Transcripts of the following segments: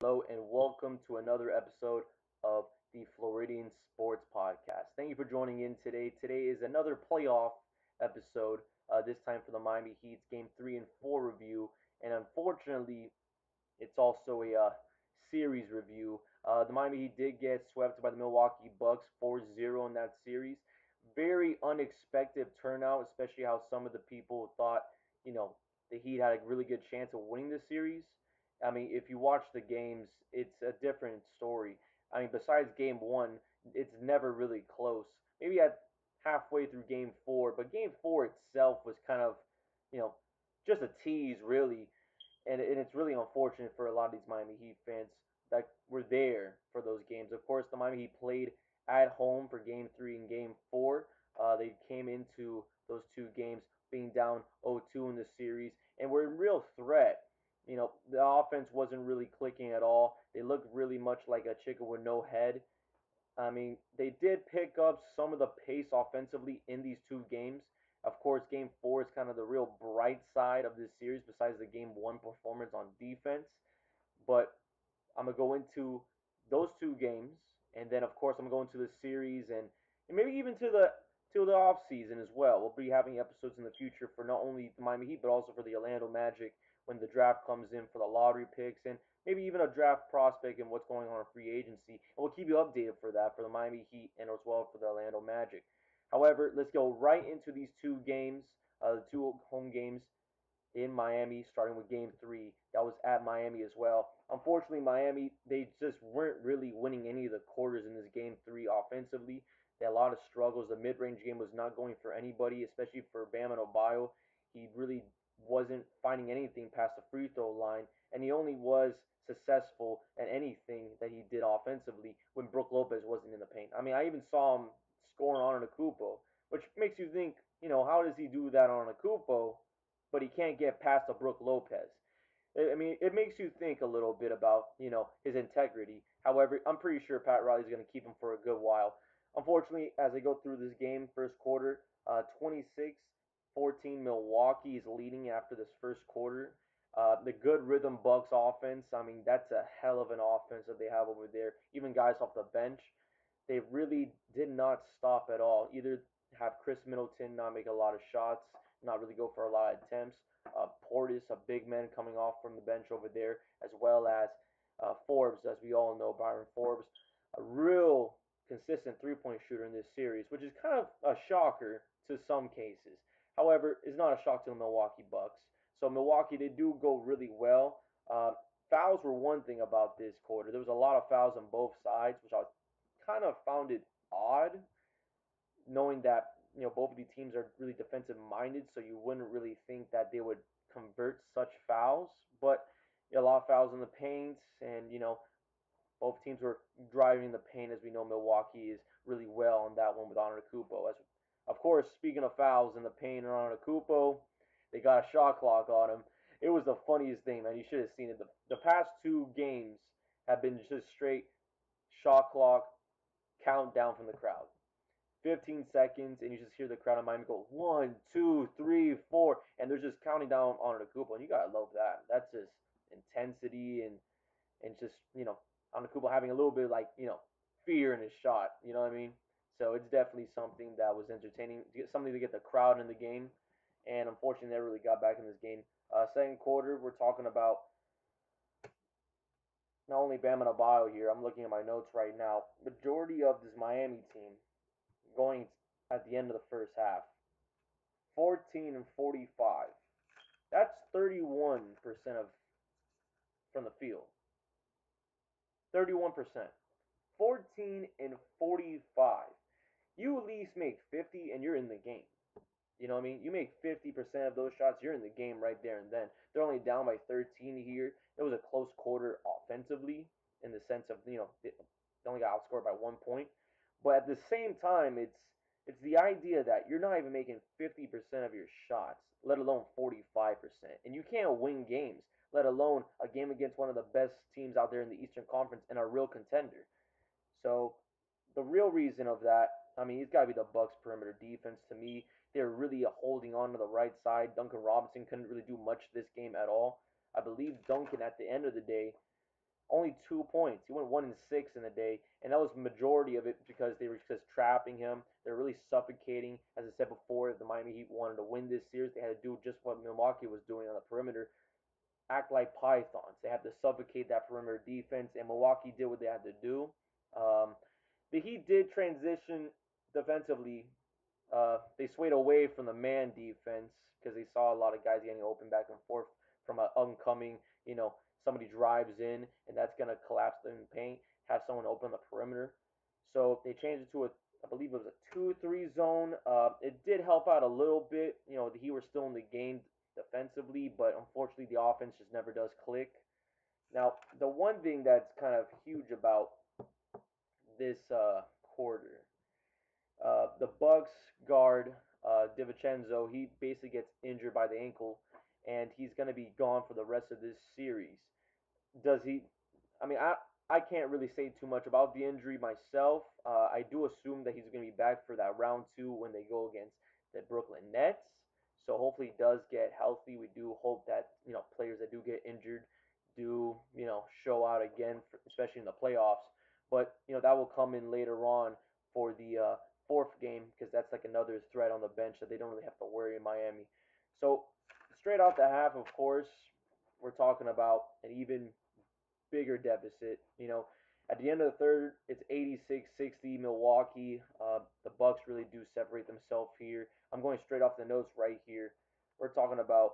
Hello and welcome to another episode of the Floridian Sports Podcast. Thank you for joining in today. Today is another playoff episode, uh, this time for the Miami Heat's Game 3 and 4 review. And unfortunately, it's also a uh, series review. Uh, the Miami Heat did get swept by the Milwaukee Bucks 4 0 in that series. Very unexpected turnout, especially how some of the people thought, you know, the Heat had a really good chance of winning the series. I mean, if you watch the games, it's a different story. I mean, besides game one, it's never really close. Maybe at halfway through game four, but game four itself was kind of, you know, just a tease, really. And, and it's really unfortunate for a lot of these Miami Heat fans that were there for those games. Of course, the Miami Heat played at home for game three and game four. Uh, they came into those two games being down 0-2 in the series and were in real threat you know, the offense wasn't really clicking at all. They looked really much like a chicken with no head. I mean, they did pick up some of the pace offensively in these two games. Of course, game four is kind of the real bright side of this series, besides the game one performance on defense. But I'm going to go into those two games, and then, of course, I'm going to the series and, and maybe even to the to the off season as well. We'll be having episodes in the future for not only the Miami Heat, but also for the Orlando Magic when the draft comes in for the lottery picks and maybe even a draft prospect and what's going on in free agency. And we'll keep you updated for that for the Miami Heat and as well for the Orlando Magic. However, let's go right into these two games, uh, the two home games in Miami, starting with game three. That was at Miami as well. Unfortunately, Miami, they just weren't really winning any of the quarters in this game three offensively. They had a lot of struggles. The mid range game was not going for anybody, especially for Bam Adebayo. He really wasn't finding anything past the free throw line, and he only was successful at anything that he did offensively when Brook Lopez wasn't in the paint. I mean, I even saw him scoring on Antetokounmpo, which makes you think, you know, how does he do that on Antetokounmpo, but he can't get past a Brook Lopez? I mean, it makes you think a little bit about, you know, his integrity. However, I'm pretty sure Pat Riley's going to keep him for a good while. Unfortunately, as I go through this game, first quarter, uh, 26 14. Milwaukee is leading after this first quarter. Uh, the good rhythm Bucks offense. I mean, that's a hell of an offense that they have over there. Even guys off the bench, they really did not stop at all. Either have Khris Middleton not make a lot of shots, not really go for a lot of attempts. Uh, Portis, a big man coming off from the bench over there, as well as uh, Forbes, as we all know, Bryn Forbes, a real consistent three-point shooter in this series, which is kind of a shocker to some cases. However, it's not a shock to the Milwaukee Bucks. So Milwaukee, they do go really well. Uh, fouls were one thing about this quarter. There was a lot of fouls on both sides, which I kind of found it odd, knowing that you know both of these teams are really defensive minded, so you wouldn't really think that they would convert such fouls. But you know, a lot of fouls in the paint, and you know both teams were driving the paint, as we know Milwaukee is really well on that one with Antetokounmpo, as of course, speaking of fouls and the paint around Akupo, they got a shot clock on him. It was the funniest thing, man. You should have seen it. The, the past two games have been just straight shot clock countdown from the crowd. 15 seconds, and you just hear the crowd of Miami go one, two, three, four, and they're just counting down on Antetokounmpo, and you gotta love that. That's just intensity and and just you know on Antetokounmpo having a little bit of like you know fear in his shot. You know what I mean? So it's definitely something that was entertaining, something to get the crowd in the game. And unfortunately, never really got back in this game. Uh, second quarter, we're talking about not only Bam Adebayo here. I'm looking at my notes right now. Majority of this Miami team going at the end of the first half, 14 and 45. That's 31% of from the field. 31%. 14 and 45 you at least make 50 and you're in the game. You know what I mean? You make 50% of those shots, you're in the game right there and then. They're only down by 13 here. It was a close quarter offensively in the sense of, you know, they only got outscored by one point. But at the same time, it's it's the idea that you're not even making 50% of your shots, let alone 45%. And you can't win games, let alone a game against one of the best teams out there in the Eastern Conference and a real contender. So the real reason of that I mean, he's got to be the Bucks perimeter defense. To me, they're really holding on to the right side. Duncan Robinson couldn't really do much this game at all. I believe Duncan, at the end of the day, only two points. He went one and six in the day, and that was majority of it because they were just trapping him. They're really suffocating. As I said before, the Miami Heat wanted to win this series. They had to do just what Milwaukee was doing on the perimeter, act like pythons. They had to suffocate that perimeter defense, and Milwaukee did what they had to do. Um, the Heat did transition defensively. Uh, they swayed away from the man defense because they saw a lot of guys getting open back and forth from an oncoming, you know, somebody drives in and that's going to collapse them in paint, have someone open the perimeter. So they changed it to a, I believe it was a 2 3 zone. Uh, it did help out a little bit. You know, he was still in the game defensively, but unfortunately the offense just never does click. Now, the one thing that's kind of huge about this uh, quarter, uh, the Bucks guard uh, DiVincenzo, he basically gets injured by the ankle and he's going to be gone for the rest of this series. Does he? I mean, I I can't really say too much about the injury myself. Uh, I do assume that he's going to be back for that round two when they go against the Brooklyn Nets. So hopefully he does get healthy. We do hope that you know players that do get injured do you know show out again, for, especially in the playoffs. But you know that will come in later on for the uh, fourth game because that's like another threat on the bench that they don't really have to worry in Miami. So straight off the half, of course, we're talking about an even bigger deficit. You know, at the end of the third, it's 86-60 Milwaukee. Uh, the Bucks really do separate themselves here. I'm going straight off the notes right here. We're talking about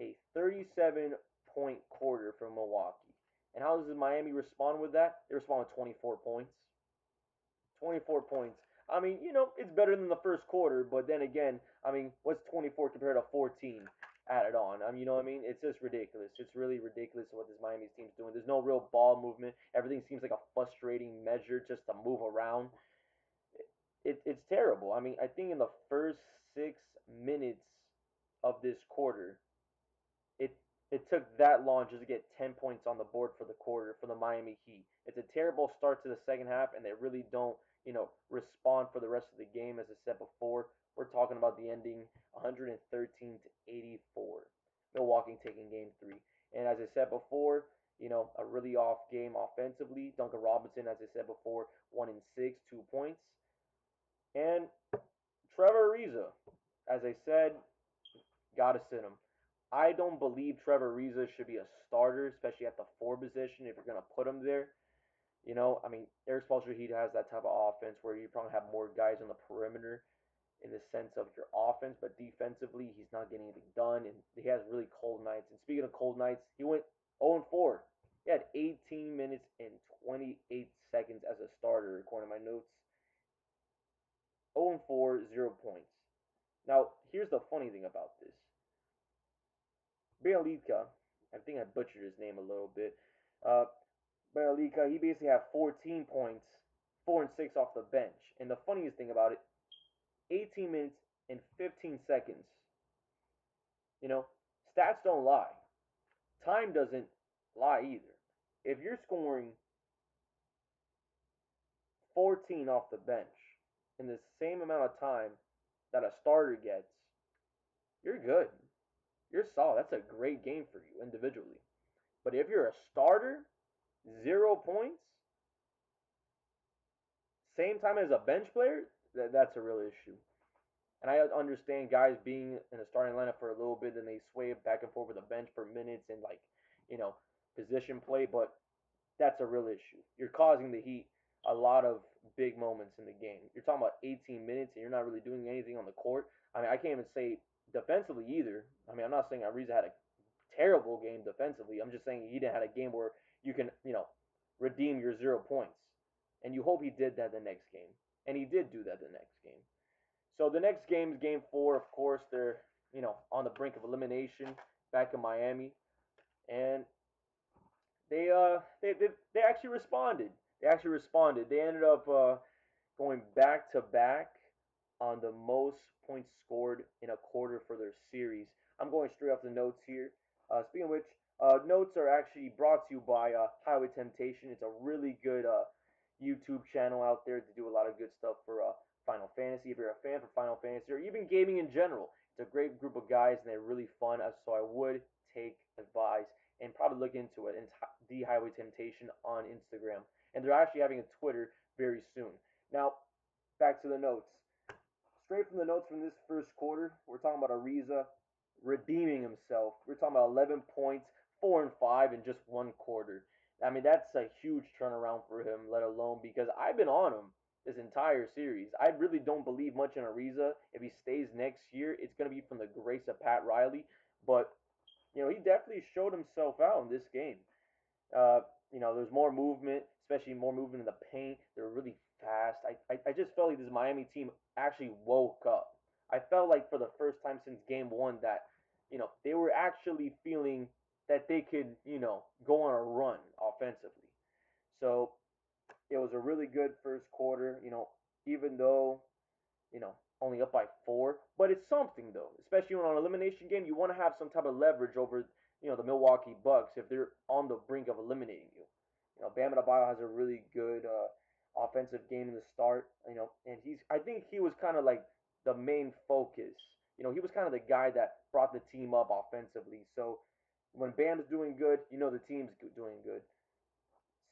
a 37 point quarter from Milwaukee. And how does Miami respond with that? They respond with 24 points. 24 points. I mean, you know, it's better than the first quarter, but then again, I mean, what's 24 compared to 14? added on. I mean, you know what I mean? It's just ridiculous. It's really ridiculous what this Miami team's doing. There's no real ball movement. Everything seems like a frustrating measure just to move around. It, it's terrible. I mean, I think in the first six minutes of this quarter, it it took that long just to get 10 points on the board for the quarter for the Miami Heat. It's a terrible start to the second half, and they really don't, you know, respond for the rest of the game, as I said before. We're talking about the ending 113 to 84. Milwaukee taking game three. And as I said before, you know, a really off game offensively. Duncan Robinson, as I said before, one in six, two points. And Trevor Ariza, as I said, gotta sit him. I don't believe Trevor Ariza should be a starter, especially at the four position if you're gonna put him there. You know, I mean, Erik Spoelstra, he has that type of offense where you probably have more guys on the perimeter in the sense of your offense, but defensively, he's not getting anything done, and he has really cold nights. And speaking of cold nights, he went 0 4. He had 18 minutes and 28 seconds as a starter, according to my notes. 0 4, 0 points. Now, here's the funny thing about this. Bjelica, I think I butchered his name a little bit. Uh, Bjelica, he basically had 14 points, 4 and 6 off the bench. And the funniest thing about it, 18 minutes and 15 seconds. You know, stats don't lie. Time doesn't lie either. If you're scoring 14 off the bench in the same amount of time that a starter gets, you're good. You're solid. That's a great game for you individually. But if you're a starter, points, same time as a bench player, that, that's a real issue. And I understand guys being in a starting lineup for a little bit, and they sway back and forth with the bench for minutes and like, you know, position play, but that's a real issue. You're causing the Heat a lot of big moments in the game. You're talking about 18 minutes, and you're not really doing anything on the court. I mean, I can't even say defensively either. I mean, I'm not saying Ariza had a terrible game defensively. I'm just saying he didn't have a game where you can, you know, redeem your zero points. And you hope he did that the next game. And he did do that the next game. So the next game is game four. Of course, they're you know on the brink of elimination back in Miami, and they uh they they, they actually responded. They actually responded. They ended up uh, going back to back on the most points scored in a quarter for their series. I'm going straight off the notes here. Uh, speaking of which, uh, notes are actually brought to you by uh, Highway Temptation. It's a really good uh, YouTube channel out there to do a lot of good stuff for uh, Final Fantasy. If you're a fan for Final Fantasy or even gaming in general, it's a great group of guys and they're really fun. So I would take advice and probably look into it. And the Highway Temptation on Instagram, and they're actually having a Twitter very soon. Now, back to the notes. Straight from the notes from this first quarter, we're talking about Ariza redeeming himself. We're talking about 11 points, four and five in just one quarter. I mean, that's a huge turnaround for him, let alone because I've been on him this entire series. I really don't believe much in Ariza. If he stays next year, it's going to be from the grace of Pat Riley. But, you know, he definitely showed himself out in this game. Uh, you know, there's more movement, especially more movement in the paint. They're really fast. I, I, I just felt like this Miami team actually woke up. I felt like for the first time since game one that, you know, they were actually feeling that they could, you know, go on a run offensively. So it was a really good first quarter, you know, even though, you know, only up by four. But it's something though, especially when on an elimination game. You want to have some type of leverage over, you know, the Milwaukee Bucks if they're on the brink of eliminating you. You know, Bam Adebayo has a really good uh, offensive game in the start. You know, and he's I think he was kind of like the main focus. You know, he was kind of the guy that brought the team up offensively. So when Bam's doing good, you know the team's doing good.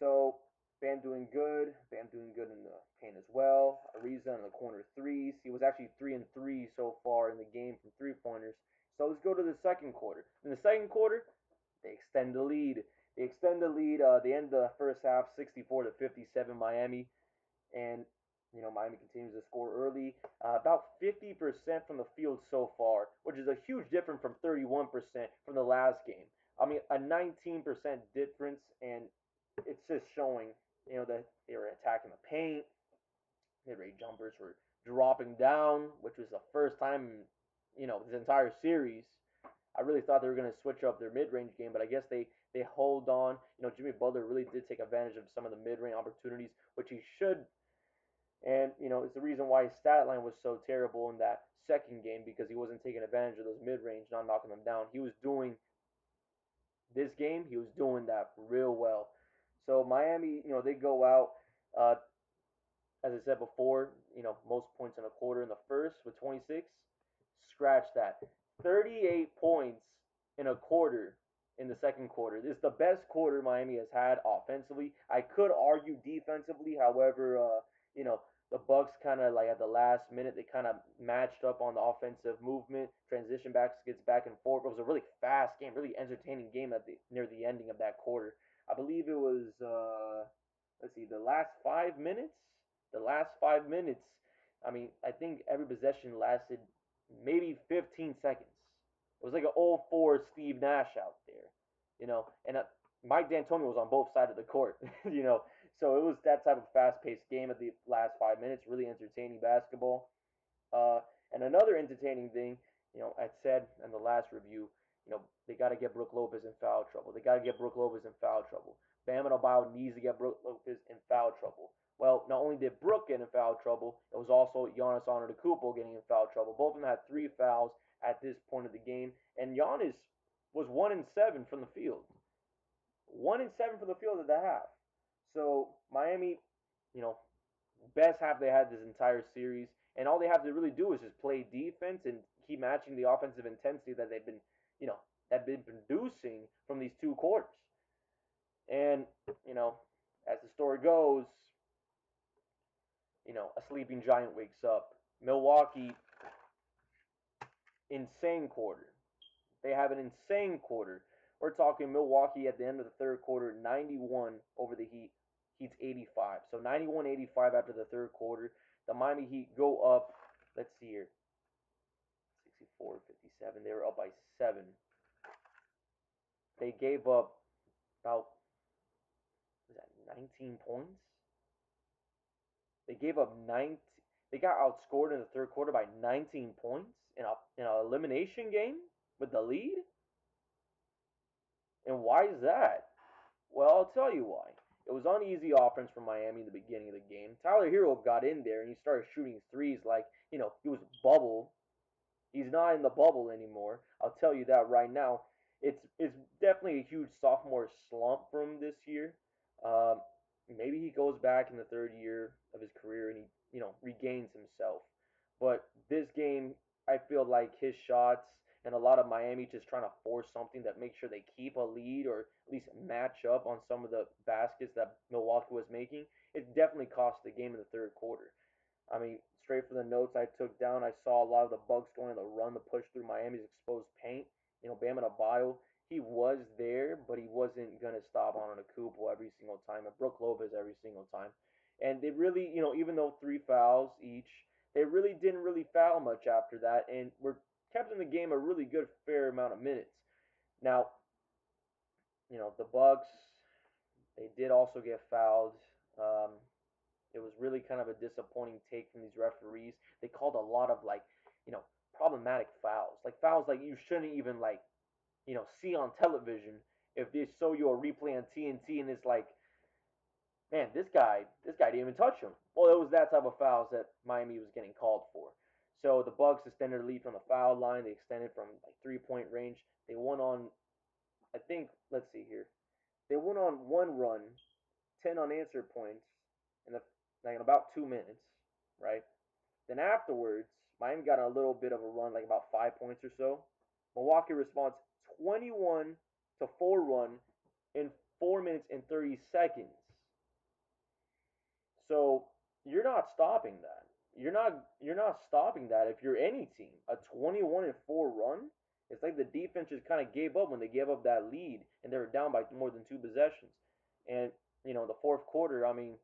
So Bam doing good. Bam doing good in the paint as well. Ariza in the corner threes. He was actually three and three so far in the game from three pointers. So let's go to the second quarter. In the second quarter, they extend the lead. They extend the lead. Uh, they end of the first half 64 to 57 Miami, and you know Miami continues to score early. Uh, about 50% from the field so far, which is a huge difference from 31% from the last game. I mean, a 19% difference, and it's just showing you know, that they were attacking the paint. Mid-range jumpers were dropping down, which was the first time, you know, this entire series. I really thought they were going to switch up their mid-range game, but I guess they they hold on. You know, Jimmy Butler really did take advantage of some of the mid-range opportunities, which he should. And you know, it's the reason why his stat line was so terrible in that second game because he wasn't taking advantage of those mid-range, not knocking them down. He was doing this game. He was doing that real well. So Miami, you know, they go out, uh, as I said before, you know, most points in a quarter in the first with 26. Scratch that. 38 points in a quarter in the second quarter. This is the best quarter Miami has had offensively. I could argue defensively, however, uh, you know, the Bucks kind of like at the last minute they kind of matched up on the offensive movement. Transition backs gets back and forth. It was a really fast game, really entertaining game at the near the ending of that quarter. I believe it was uh, let's see, the last five minutes. The last five minutes. I mean, I think every possession lasted maybe 15 seconds. It was like an old 4 Steve Nash out there, you know. And uh, Mike D'Antoni was on both sides of the court, you know. So it was that type of fast-paced game at the last five minutes. Really entertaining basketball. Uh, and another entertaining thing, you know, I said in the last review, you know, they got to get Brook Lopez in foul trouble. They got to get Brook Lopez in foul trouble. Bam Adebayo needs to get Brook Lopez in foul trouble. Well, not only did Brook get in foul trouble, it was also Giannis Antetokounmpo getting in foul trouble. Both of them had three fouls at this point of the game, and Giannis was one in seven from the field. One in seven from the field at the half. So Miami, you know, best half they had this entire series, and all they have to really do is just play defense and keep matching the offensive intensity that they've been you know, that been producing from these two quarters. And, you know, as the story goes, you know, a sleeping giant wakes up. Milwaukee, insane quarter. They have an insane quarter. We're talking Milwaukee at the end of the third quarter, 91 over the Heat. Heat's 85. So 91 85 after the third quarter. The Miami Heat go up, let's see here, 64 57. They were up by seven. They gave up about was that 19 points. They gave up 19. They got outscored in the third quarter by 19 points in a in an elimination game with the lead. And why is that? Well, I'll tell you why. It was uneasy offense from Miami in the beginning of the game. Tyler Herro got in there and he started shooting threes like, you know, he was bubble He's not in the bubble anymore. I'll tell you that right now. It's it's definitely a huge sophomore slump from this year. Um, maybe he goes back in the third year of his career and he you know regains himself. But this game, I feel like his shots and a lot of Miami just trying to force something that makes sure they keep a lead or at least match up on some of the baskets that Milwaukee was making, it definitely cost the game in the third quarter. I mean, straight from the notes I took down, I saw a lot of the Bucks going to run the push through Miami's exposed paint. You know, Bam Adebayo, he was there, but he wasn't gonna stop on a Antetokounmpo every single time, and Brook Lopez every single time. And they really, you know, even though three fouls each, they really didn't really foul much after that, and were kept in the game a really good fair amount of minutes. Now, you know, the Bucks, they did also get fouled. Um, it was really kind of a disappointing take from these referees. They called a lot of like, you know, problematic fouls, like fouls like you shouldn't even like, you know, see on television. If they show you a replay on TNT and it's like, man, this guy, this guy didn't even touch him. Well, it was that type of fouls that Miami was getting called for. So the Bucks extended their lead from the foul line. They extended from like three point range. They won on, I think, let's see here. They went on one run, ten unanswered points, in the like in about two minutes, right? Then afterwards, Miami got a little bit of a run, like about five points or so. Milwaukee responds 21 to four run in four minutes and 30 seconds. So you're not stopping that. You're not you're not stopping that if you're any team. A 21 and 4 run, it's like the defense just kind of gave up when they gave up that lead and they were down by more than two possessions. And you know, the fourth quarter, I mean,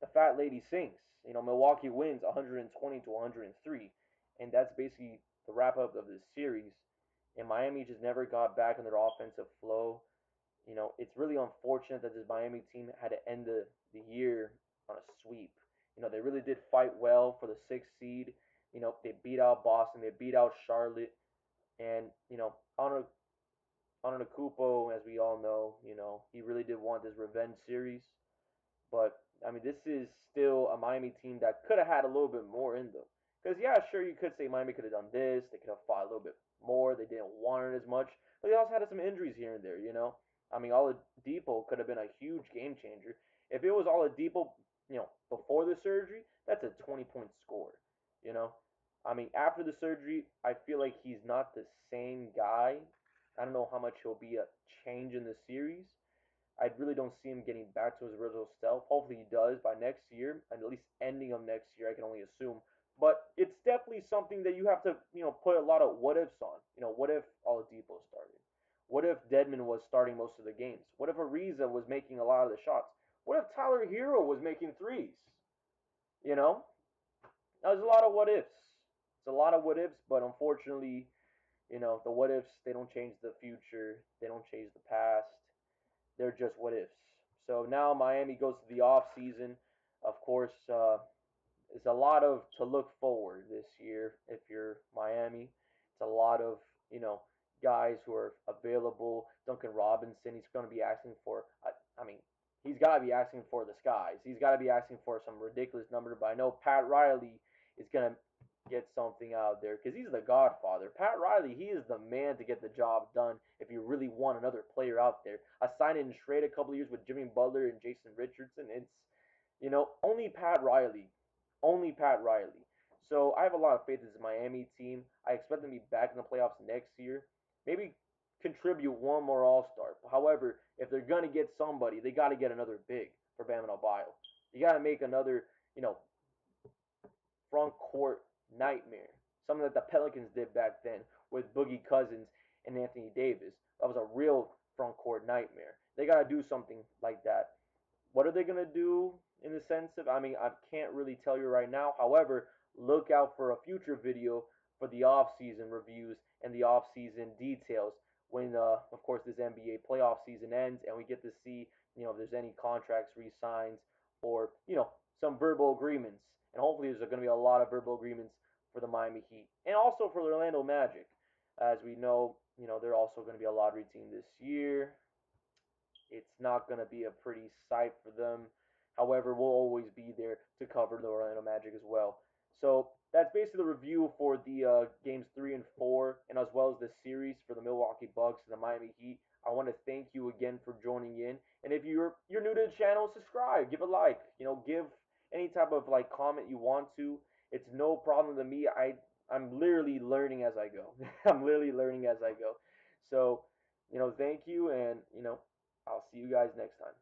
the fat lady sinks. You know, Milwaukee wins 120 to 103, and that's basically the wrap up of this series. And Miami just never got back in their offensive flow. You know, it's really unfortunate that this Miami team had to end the, the year on a sweep. You know, they really did fight well for the sixth seed. You know, they beat out Boston, they beat out Charlotte, and you know, on a on a Kupo, as we all know, you know, he really did want this revenge series. But I mean, this is still a Miami team that could have had a little bit more in them. Because yeah, sure, you could say Miami could have done this. They could have fought a little bit more. They didn't want it as much, but they also had some injuries here and there. You know, I mean, Oladipo could have been a huge game changer. If it was Oladipo you know, before the surgery, that's a 20 point score. You know, I mean, after the surgery, I feel like he's not the same guy. I don't know how much he'll be a change in the series. I really don't see him getting back to his original self. Hopefully, he does by next year, and at least ending of next year. I can only assume. But it's definitely something that you have to, you know, put a lot of what ifs on. You know, what if Oladipo started? What if Dedmon was starting most of the games? What if Ariza was making a lot of the shots? What if Tyler Herro was making threes? You know? There's a lot of what ifs. It's a lot of what ifs, but unfortunately, you know, the what ifs, they don't change the future. They don't change the past. They're just what ifs. So now Miami goes to the off season. Of course, uh, it's a lot of to look forward this year if you're Miami. It's a lot of, you know, guys who are available. Duncan Robinson, he's going to be asking for, I, I mean, he's got to be asking for the skies. He's got to be asking for some ridiculous number. But I know Pat Riley is going to get something out there because he's the godfather. Pat Riley, he is the man to get the job done if you really want another player out there. A sign and trade a couple years with Jimmy Butler and Jason Richardson. It's, you know, only Pat Riley. Only Pat Riley. So I have a lot of faith in this Miami team. I expect them to be back in the playoffs next year. Maybe contribute one more All Star. However, if they're gonna get somebody, they got to get another big for Bam and Adebayo. You got to make another, you know, front court nightmare. Something that the Pelicans did back then with Boogie Cousins and Anthony Davis. That was a real front court nightmare. They got to do something like that. What are they gonna do in the sense of? I mean, I can't really tell you right now. However, look out for a future video for the off-season reviews and the off-season details when, uh, of course, this NBA playoff season ends and we get to see, you know, if there's any contracts re-signed or, you know, some verbal agreements. And hopefully there's going to be a lot of verbal agreements for the Miami Heat and also for the Orlando Magic. As we know, you know, they're also going to be a lottery team this year. It's not going to be a pretty sight for them. However, we'll always be there to cover the Orlando Magic as well. So that's basically the review for the uh, games three and four, and as well as the series for the Milwaukee Bucks and the Miami Heat. I want to thank you again for joining in. And if you're you're new to the channel, subscribe, give a like, you know, give any type of like comment you want to. It's no problem to me. I I'm literally learning as I go. I'm literally learning as I go. So, you know, thank you, and you know, I'll see you guys next time.